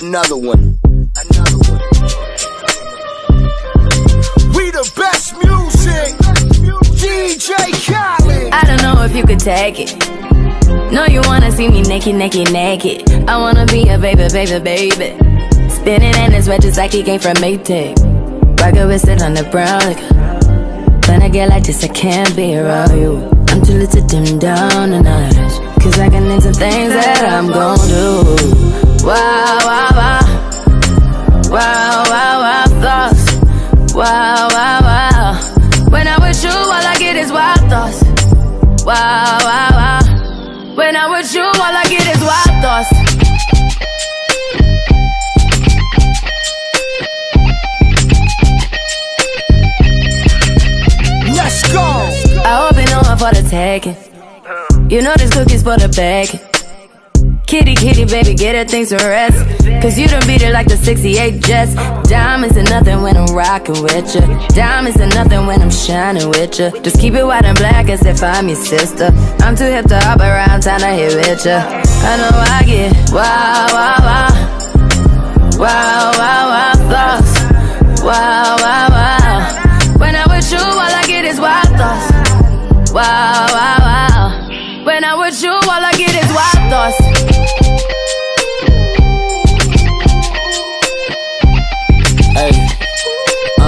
Another one. Another one. We the best music. DJ Khaled. I don't know if you could take it. No, you wanna see me naked, naked, naked. I wanna be a baby, baby, baby. Spinning in his red just like he came from Maytag. Rocket with it on the brown. Like, when I get like this, I can't be around you. I'm too little to dim down the night. Cause I can into things that I'm gon' do. For the taking. You know this cookie's for the bag. Kitty, kitty, baby, get her things to rest. Cause you done beat it like the 68 Jets. Diamonds are nothing when I'm rocking with ya. Diamonds are nothing when I'm shining with ya. Just keep it white and black as if I'm your sister. I'm too hip to hop around, time to hit with ya. I know I get wow, wow, wow. Wow, wow, wow, thoughts. Wow, wow, wow. When I'm with you, all I get is wild thoughts. Wow, wow, wow. When I'm with you, all I get is wild thoughts. Hey, uh,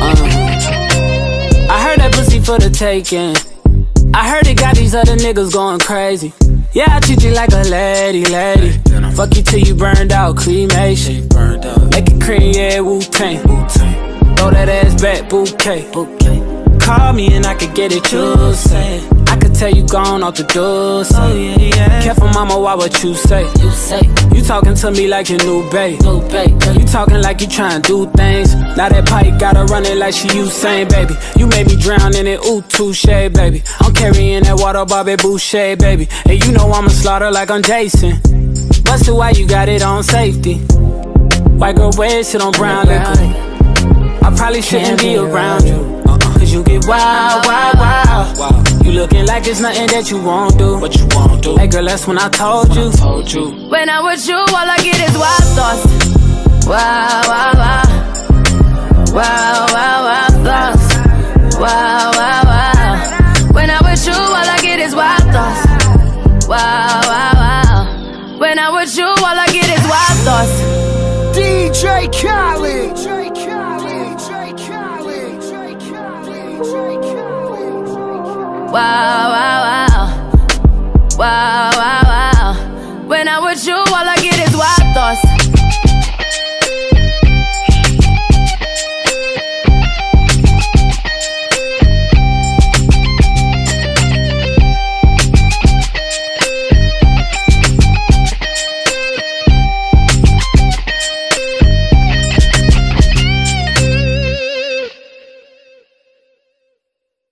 uh. I heard that pussy for the taking. I heard it got these other niggas going crazy. Yeah, I treat you like a lady, lady. Fuck you till you burned out, cremation. Make it cream, yeah, Wu Tang. Throw that ass back, bouquet. Call me and I could get it, you say. I could tell you gone off the door. Oh, yeah, yeah. Careful, mama, why what you say? You say. You talking to me like your new babe. New babe. You talking like you trying to do things. Now that pipe gotta run it like she Usain, baby. You made me drown in it, ooh, touche, baby. I'm carrying that water, Bobby Boucher, baby. And you know I'ma slaughter like I'm Jason. Busted, why you got it on safety? White girl, red shit on brown liquor. I probably shouldn't be around you. Cause you get wild, wild, wild. You looking like it's nothing that you won't do. What you won't do? Hey girl, that's when I told you. Told you. When I'm with you, all I get is wild thoughts. Wow, wow, wow. Wow, wow, wow, thoughts. Wow, wow, wow. When I'm with you, all I get is wild thoughts. Wow, wow, wow. When I'm with you, all I get is wild thoughts. DJ Khaled. DJ Khaled. Wow, wow, wow. Wow, wow, wow. When I'm with you, all I get is wild thoughts.